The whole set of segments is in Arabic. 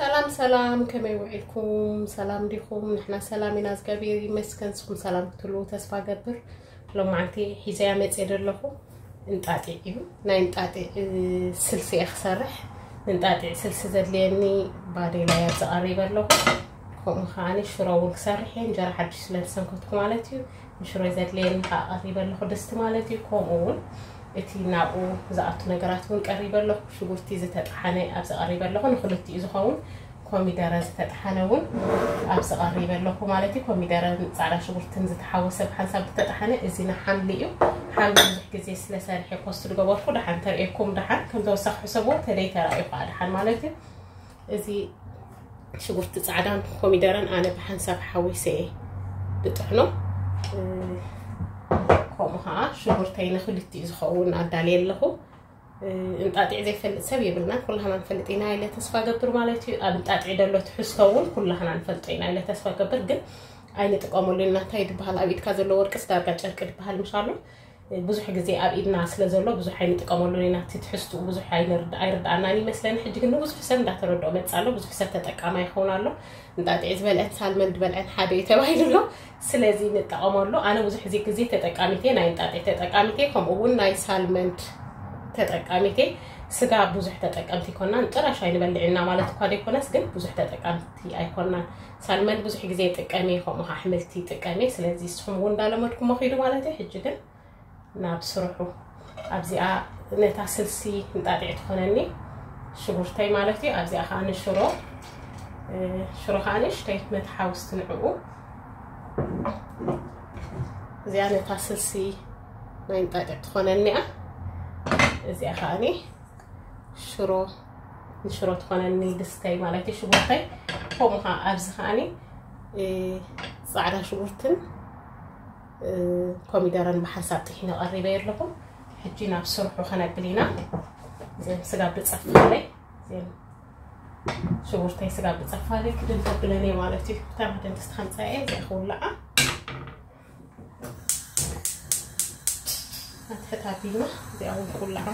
ሰላም ሰላም ከመይ ውዒልኩም ሰላም ዲኹም ንሕና ሰላም ኢና ዝገቢር ይመስገን ንስኩም ሰላም ክትህልው ተስፋ ገብር ሎማዓንቲ ሒዘያ መፅእ ዘለኹ እንጣጢዕ እዩ ናይ እንጣጢዕ ስልሲ እየ ክሰርሕ ንንጣጢዕ ስልሲ ዘድልየኒ ባዴላ እያ ዝቐሪበ ኣለኹ ከምኡ ከዓኒ ሽሮ እውን ክሰርሕ እየ እንጀራ ሓዱሽ ስለ ዝሰንከትኩ ማለት እዩ ንሽሮ ዘድልየኒ ከዓ ቀሪበ ኣለኹ ድስቲ ማለት እዩ ከምኡ እውን እቲ ናብኡ ዝኣቱ ነገራት እውን ቀሪበ ኣለኹ ሽጉርቲ ዝተጣሓነ ኣብዚ ቀሪበ ኣለኹ ንክልቲኡ ዝኸውን ኮሚደረ ዝተጣሓነ እውን ኣብዚ ቀሪበ ኣለኹ ማለት እዩ። ኮሚደረን ፃዕዳ ሽጉርትን ዝተሓወሰ ብሓንሳብ ዝተጣሓነ እዚ ንሓምሊ እዩ። ሓምሊ ብዙሕ ግዜ ስለሰርሐ ፖስት ዝገበርኩ ድሓን ተሪኤኩም ድሓን ከም ተወሳኺ ተደይ ተራእዩ ከዓ ድሓን ማለት እዩ። እዚ ሽጉርቲ ፃዕዳን ኮሚደረን ኣነ ብሓንሳብ ሓዊሰ እየ ብጥሕኖ ከምኡ ከዓ ሽጉርተይ ንክልቲኡ ዝኸውን ኣዳልየ ኣለኹ። እንጣጢዕ ዘይፈልጥ ሰብ የብልና። ኩላህና ንፈልጥ ኢና ኢለ ተስፋ ገብር ማለት እዩ። ኣብ እንጣጢዕ ደሎ ትሕዝቶ እውን ኩላህና ንፈልጦ ኢና ኢለ ተስፋ ገብር። ግን ኣይንጥቀመሉ ኢና እንታይ ድበሃል ኣብ ኢድካ ዘሎ ወርቅስ ዳርጋ ጨርቂ ድበሃል ምሻሎ ብዙሕ ግዜ ኣብ ኢድና ስለ ዘሎ ብዙሕ ኣይንጥቀመሉ ኢና። ትሕዝትኡ ብዙሕ ኣይርዳእናን ይመስለኒ። ሕጂ ግን ንብዙሕ ሰብ እንዳተረድኦ መፅ ኣሎ። ብዙሕ ሰብ ተጠቃማ ይኸውን ኣሎ። እንጣጢዕ ዝበልዐን ሳልመን ዝበልዐን ሓደ እዩ ተባሂሉ ስለዚ ንጠቐመሉ ኣነ ብዙሕ ዚ ግዜ ተጠቃሚት ናይ እንጣጢዕ ተጠቃሚት ከምኡ እውን ናይ ሳልመንድ ተጠቃሚት ስጋ ብዙሕ ተጠቀምቲ ይኮናን ጭራሽ ኣይንበልዕ ኢና ማለት እኳ ደይኮነስ ግን ብዙሕ ተጠቃምቲ ኣይኮናን ሳልመን ብዙሕ ግዜ ጥቀሜ ከምኡ ኣሕምልቲ ጥቀሜ። ስለዚ ንስኹም እውን እንዳለመድኩም መኺዱ ማለት እዩ። ሕጂ ግን ናብ ስርሑ ኣብዚኣ ነታ ስልሲ እንጣጢዕ ትኾነኒ ሽጉርተይ ማለት እዩ ኣብዚኣ ከዓ ንሽሮ ሽሮ ከዓ ንእሽተይ መትሓውስቲ ንዕኡ እዚኣ ነታ ስልሲ ናይ እንጣጢዕ ትኾነኒ እያ እዚኣ ከዓኒ ሽሮ ንሽሮ ትኾነኒ ድስተይ ማለት እዩ ሽጉርተይ ከምኡ ከዓ ኣብዚ ከዓኒ ፃዕዳ ሽጉርትን ኮሚደረን ብሓንሳብ ጥሒነ ቀሪበ ኣለኹ ሕጂ ናብ ስርሑ ከነብል ኢና እዚኦም ስጋ ብፀፋለይ እዚኦም ሽጉርተይ ስጋ ብፀፋለይ ክድን ተብለን እየ ማለት እዩ ብታ መደን ድስቲ ከምፃ እየ እዚኣ ክውላዓ ኣትሕታቢልና እዚኣ እውን ክውላዓ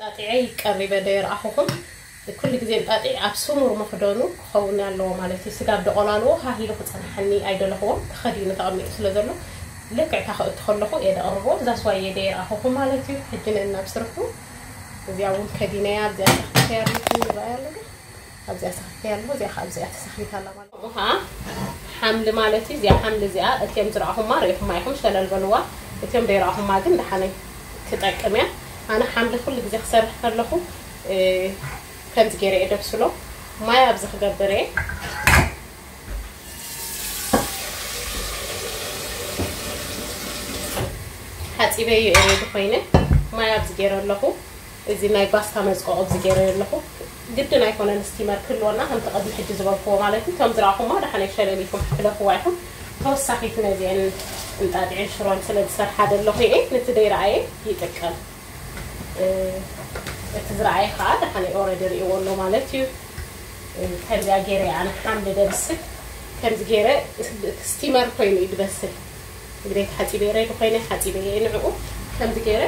ጣጢዐይ ቀሪበ ደ ይረኣኹኹም كل جزء قطعي أبسم ورمخدانو خون الله مالتي سجاب دقلانو ها هي لو تصنحني أيدلهم خدينا تأمي سلذلو لك عتاخ تخلقه إذا أربو ذا سوى يدير أخوكو مالتي حجنا نبصركو زي عون خدينا يا زي خير نكون غيرلك أبزي أسخير له زي أبزي أسخير هلا مالتي ها حمل مالتي زي حمل زي أتيم زرعهم ما ريح ما يحومش على البلوى أتيم ريحهم ما جند حني تتأكمي أنا حمل كل جزء خسر هلا ከምዚ ገይረ እየ ደብስሎ ማይ ኣብዚ ክገብር እየ ሓፂበ እዩ ኤሬዲ ኮይነ ማይ ኣብዚ ገይረ ኣለኹ እዚ ናይ ባስታ መዝቆቕ ኣብዚ ገይረ ኣለኹ ግድን ኣይኮነን ስቲመር ክህልወና ከምቲ ቀድሚ ሕጂ ዝበልክዎ ማለት እዩ እቶም ዝረኣኹማ ድሓነይ ሸለሊኩም ሕለኽዋ ኢኹም ተወሳኺት ነዚአን እንጣጢዕን ሽሮን ስለ ዝሰርሓ ዘለኹ እየ ነቲ ደይረኣየ ይጥቀም እቲ ዝረኣየ ከዓ ድሓነ ኦረዲ ርእይዎ ኣሎ ማለት እዩ ከምዚኣ ገይረ ኣነ ሓምሊ ደብስል ከምዚ ገይረ ስቲመር ኮይኑ እዩ ድበስል ግዴት ሓፂበ ረዲ ኮይነ ሓፂበ እየ ንዕኡ ከምዚ ገይረ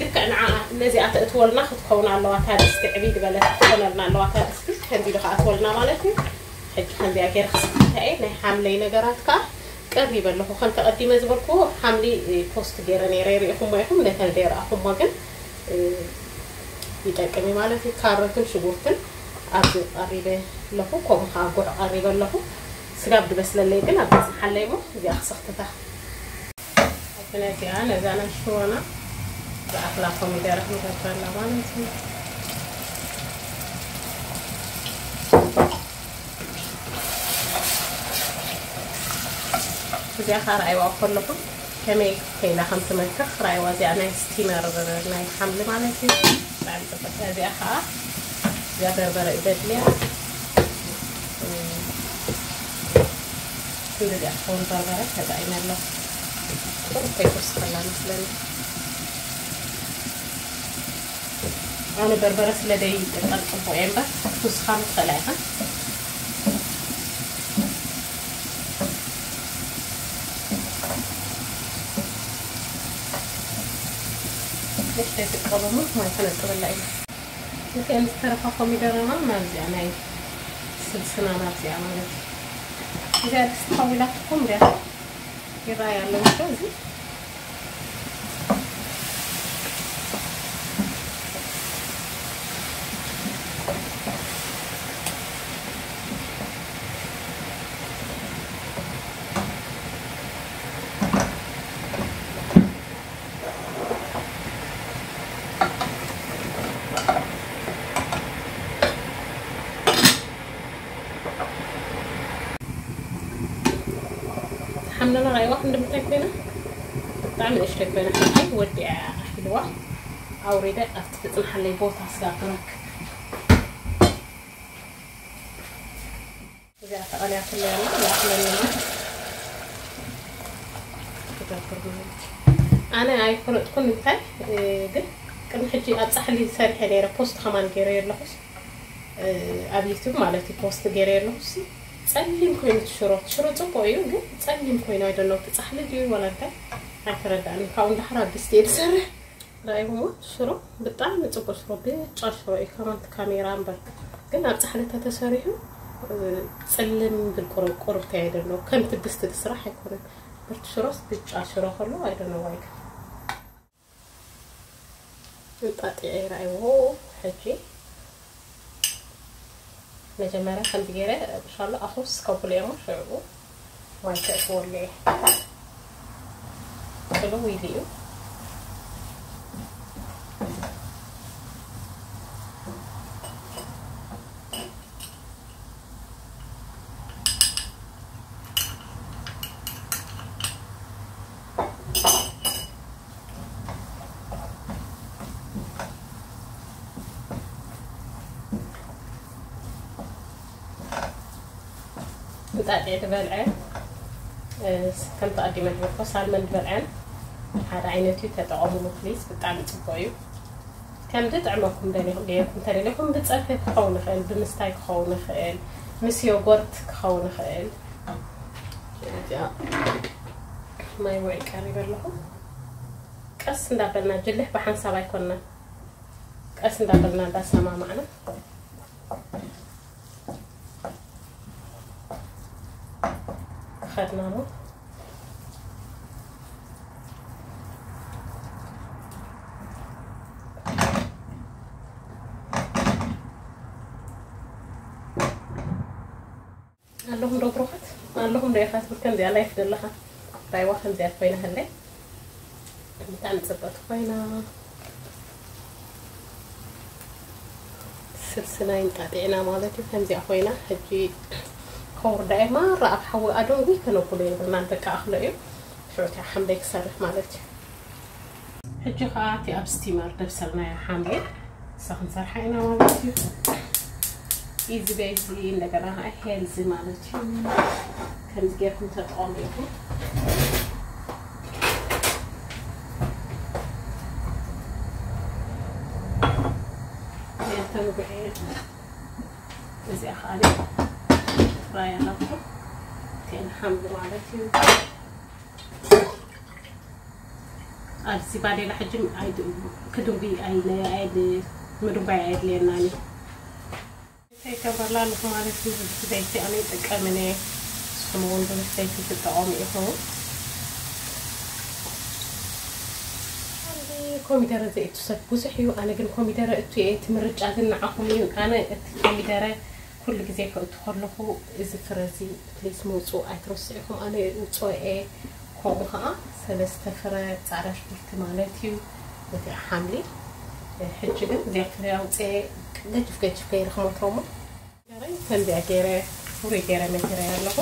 ልክዕ ንዓ ነዚኣ ተእትወልና ክትከውን ኣለዋ ታ ድስቲ ዕብይ ዝበለት ክትኮነልና ኣለዋ ታ ድስቲ ከምዚ ኢሉ ከዓ እትወልና ማለት እዩ ሕጂ ከምዚኣ ገይረ ክስታ እየ ናይ ሓምለይ ነገራት ከዓ ቀሪበ ኣለኹ ከም ተቐዲመ ዝበልክዎ ሓምሊ ፖስት ገይረ ነይረ ሪኢኹሞ ኢኹም ነተን ደይረኣኹሞ ግን ይጠቅም ማለት ካሮትን ሽጉርትን ኣለኹ ከምኡ ከዓ ጉዕ ቀሪበ ኣለኹ ስጋ ብድበስለለይ ግን ኣብ ሞ እዚኣ ክስኽትታ ነዚኣ ነዛና ሽሮና ዝኣክላ ኮሚደረ ክንገብረላ ማለት እዩ እዚኣ ከዓ ረኣይዋ ከለኹ ከመይ ከይላ ከም ራእይዋ እዚኣ ናይ ስቲመር ናይ ሓምሊ ማለት እዩ البطاطا تاعها يا بربره اذا ليها كل اللي احطون بربره هذا اين الله كيف تسخن مثلا أنا بربره لدي تقلقب وين بس تسخن تخليها የተቀመሙት ማለት ነው። ተረፋፋ የሚደረና ማዚያ ናይ ስልስና ማዚያ ማለት እዚያ ደስታዊላት እኮ ምሪያ ይራ ያለው እዚ حملنا رأي واحد من بتاكلنا بعمل ايش تكبينا حقي ودي حلوة او ريدة افتفت محلي بوتا ساقرك اذا تقالي كل يوم لا احنا انا اي كنت كنت تاي ግን ቅድሚ ሕጂ ኣብ ፃሕሊ ዝሰርሐ ነይረ ፖስት ከማን ገይረ ኣለኹስ ኣብ ዩቱብ ማለት እዩ ፖስት ገይረ ኣለኹስ ፀሊም ኮይኑ ሽሮ ሽሮ ፅቡቅ እዩ ግን ፀሊም ኮይኑ ኣይደሎ እቲ ፃሕሊ ድዩ ወላ እንታይ ኣይተረዳእኒ ካብኡ እንዳሕር ኣብ ድስቲ እየ ዝሰርሕ ራእይሞ ሽሮ ብጣዕሚ ፅቡቅ ሽሮ ብጫ ሽሮ እዩ ከማንቲ ካሜራ እምበር ግን ኣብ ፃሕሊ ተተሰሪሑ ፀልም ብል ቁርብቲ ኣይደሎ ከምቲ ድስቲ ዝስራሕ ኣይኮነን ብርቲ ሽሮስ ብጫ ሽሮ ከሎ ኣይደሎ ዋይ ግን እንጣጢዐ ራእይዎ ሕጂ መጀመሪያ ከምዚ ገይረ እንሻላ ኣኹስ ከብሎ እሞ ሽዕቡ ማይ ከእትወሉ እየ ቅልው ኢሉ እዩ እንጣጢዕ ዝበልዐ ከም ተቐዲመ ዝበልኮ ሳልመን ዝበልዐን ሓደ ዓይነት እዩ ተጠቐምሉ ፕሊዝ ብጣዕሚ ፅቡቅ እዩ ከምዚ ጥዕመኩም ደለኩም ተደለኩም ብፀብሒ ክኸውን ይኽእል ብምስታይ ክኸውን ይኽእል ምስ ዮጎርት ክኸውን ይኽእል ማይ ውዒ ቀሪብ ኣለኹ ቀስ እንዳበልና ጅልሕ ብሓንሳብ ኣይኮንናን ቀስ እንዳበልና እንዳሰማማዕና خدناهم اللهم ربروحت اللهم ريحات بكم دي؟ الله يفدل لها. طيب، باي واحد دي فينا هلا. طيب، بتاع نزبط فينا سلسلين تابعنا مالتي. فهم دي فينا هجي. كور دائما رأت حوي أدون وي كانوا كلهم بالمان بك أخلقهم شوتي حمدك سرح مالتي حجي خاتي أب ستيمر دبسرنا يا حمد سخن سرح إنا مالتي إيزي بيزي إنك أنا هيلزي مالتي كنت جيركم تتقوميكم Yeah, I'm going ተምጉዒ እዚኣ ከዓ رايا لطف كان حمد مالتي أرسي بعدين لحجم عيد كدوبي عيد عيد مدوبي عيد ليناني هيك برلا لكم مالتي بيتي أنا تكمني سمون بمستيتي تتعامي هون ኮሚደረ ዘእቱ ሰብ ብዙሕ እዩ ኣነ ግን ኮሚደረ እቱ እየ እቲ ምርጫ ግን ንዓኹም እዩ ኣነ እቲ ኮሚደረ ኩሉ ግዜ ከእቱ ከለኹ እዚ ፍረ እዚ ፕሊስ ምውፅኡ ኣይትረስዒኹም ኣነ ውፅኦ እየ ከምኡ ከዓ ሰለስተ ፍረ ፃዕዳ ሽጉርቲ ማለት እዩ እቲ ሓምሊ ሕጂ ግን እዚኣ ፍረ ኣውፅአ ገጅፍ ገጅፍ ገይረ ክመትሮሞ ከምዚኣ ገይረ ፍሩይ ገይረ መገረ ኣለኹ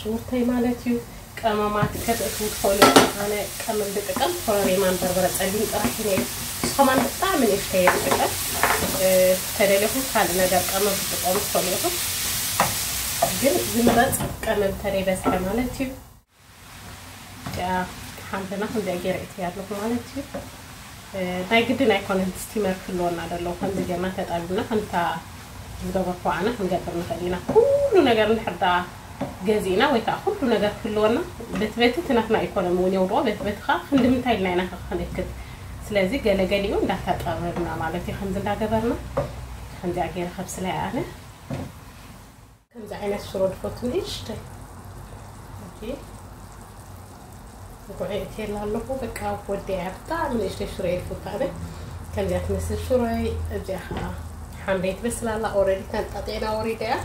ሽጉርተይ ማለት እዩ ቀመማት ከተእትዉ ትኽእሉ ኣነ ቀመም ዝጥቀም ኮረሪማን በርበረ ፀሊም ጥራሕ ነዩ ንስኹም ብጣዕሚ ንእሽተየ ዝጥቀም ተደለኹም ካልእ ነገር ቀመም ክትጥቀሙ ትኽእሉ ኢኹም ግን ዝምረፅ ቀመም ተደይበዝሐ ማለት እዩ ሓንትና ከምዚኣ ገይረ እትያ ኣለኹ ማለት እዩ ናይ ግድን ኣይኮነን ስቲመር ክህልወና ደለዉ ከምዚ ጌርና ተጣቢብና ከምታ ዝገበርኩ ኣነ ክንገብር ንኽእል ኢና ኩሉ ነገር ንድሕርዳ ገዚእና ወይ ከዓ ኩሉ ነገር ክህልወና በቲ በቲ ትናትና ኢኮኖሚ እውን የውድቆ በቲ በቲ ከዓ ክንዲ ምንታይ ኢልና ኢና ክንእክል ስለዚ ገለገሊኡ እንዳተጠበብና ማለት እዩ ከምዚ እንዳገበርና ከምዚኣ ገይረ ከብስላይ ኣነ ከምዚ ዓይነት ሽሮ ድፈቱ ንእሽተይ ጉዕ እትየላ ኣለኹ በቃ ወዲያ ብጣዕሚ ንእሽተይ ሽሮ እየ ዝፈቱ ኣነ ከምዚኣ ትመስል ሽሮይ እዚኣ ከዓ ሓምበይ ትበስል ኣላ ኦልሬዲ ተንጣጢዕና ወሪዳ እያ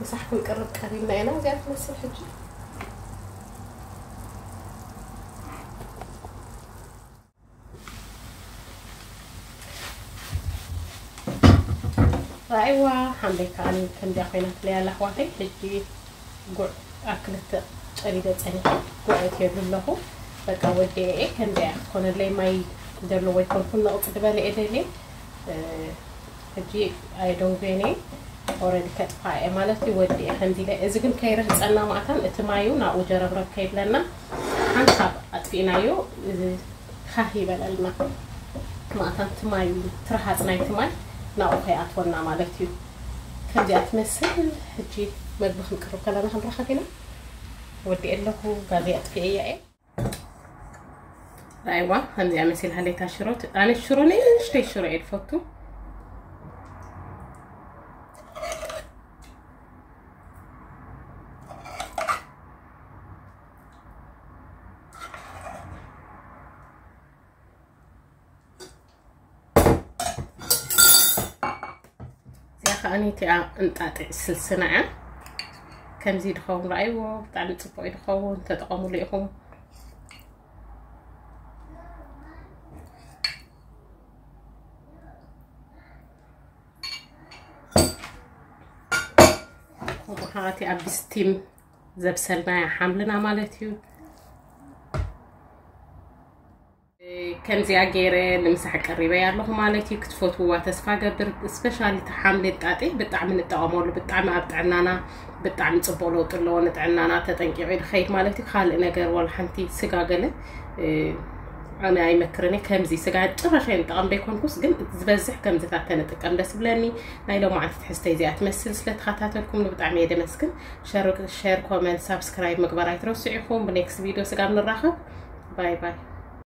مسحكم قرب قريبنا هنا وقاعد تمثل حجي راعيوا حمدك عن كم دي أخوينا ليا لحواتي حجي قع أكلت أريد أتني قعت يدل له. بقى ودي إيه؟ كم دي أخونا لي ماي دلو ويكون كنا أقدبالي إدلي آه، حجي أيدو بيني. ኦልሬዲ ከጥፋ እየ ማለት እዩ ወዲአ ከምዚ ለ እዚ ግን ከይረህፀና ማእታን እቲ ማዩ ናብኡ ጀረብረብ ከይብለና ሓንሳብ ኣጥፊእናዮ ካህ ይበለልና ማእታን እቲ ማይ ትረሃፅ ናይቲ ማይ ናብኡ ከይኣትወና ማለት እዩ ከምዚኣ ትመስል ሕጂ መግቢ ክንቅርብ ከለና ክንረኸብ ኢና ወዲአ ኣለኹ ጋዜ ኣጥፊአ እያ እየ ራእይዋ ከምዚኣ መሲል ሃሌታ ሽሮ ኣነ ሽሮ ንእሽተይ ሽሮ እየ ድፈቱ ከዓኒ እቲኣ እንጣጢዕ ስልስና እያ ከምዚ ድኸውን ረኣይዎ ብጣዕሚ ፅቡቅ እዩ ድኸውን ተጠቐሙሉ ኢኹም ከምኡ ከዓ እቲ ኣብ ስቲም ዘብሰልናያ ሓምልና ማለት እዩ ከምዚኣ ገይረ ንምሳሕ ቀሪበይ ኣለኹ ማለት እዩ። ክትፈትውዋ ተስፋ ገብር። ስፔሻሊ ሓምሊ ጣጢ ብጣዕሚ ንጠቐመሉ ብጣዕሚ ኣብ ጥዕናና ብጣዕሚ ፅቡቅ ለውጢ ኣለዎ። ንጥዕናና ተጠንቂዑ ድኸይድ ማለት እዩ። ካልእ ነገር ዋላ ሓንቲ ስጋ ገለ ኣነ ኣይመክርን እየ ከምዚ ስጋ ጭራሽ ኣይንጠቐም ደይኮንኩስ ግን ዝበዝሕ ከምዚታት ተንጥቀም ደስ ብለኒ። ናይ ሎማዓንቲ ትሕዝተይ እዚኣ ትመስል። ስለተኸታተልኩም ብጣዕሚ እየ ደመስግን። ሸር ኮመንት ሳብስክራይብ ምግባር ኣይትረስዑ ብኔክስት ቪድዮ ስጋ ንራኸብ ባይ ባይ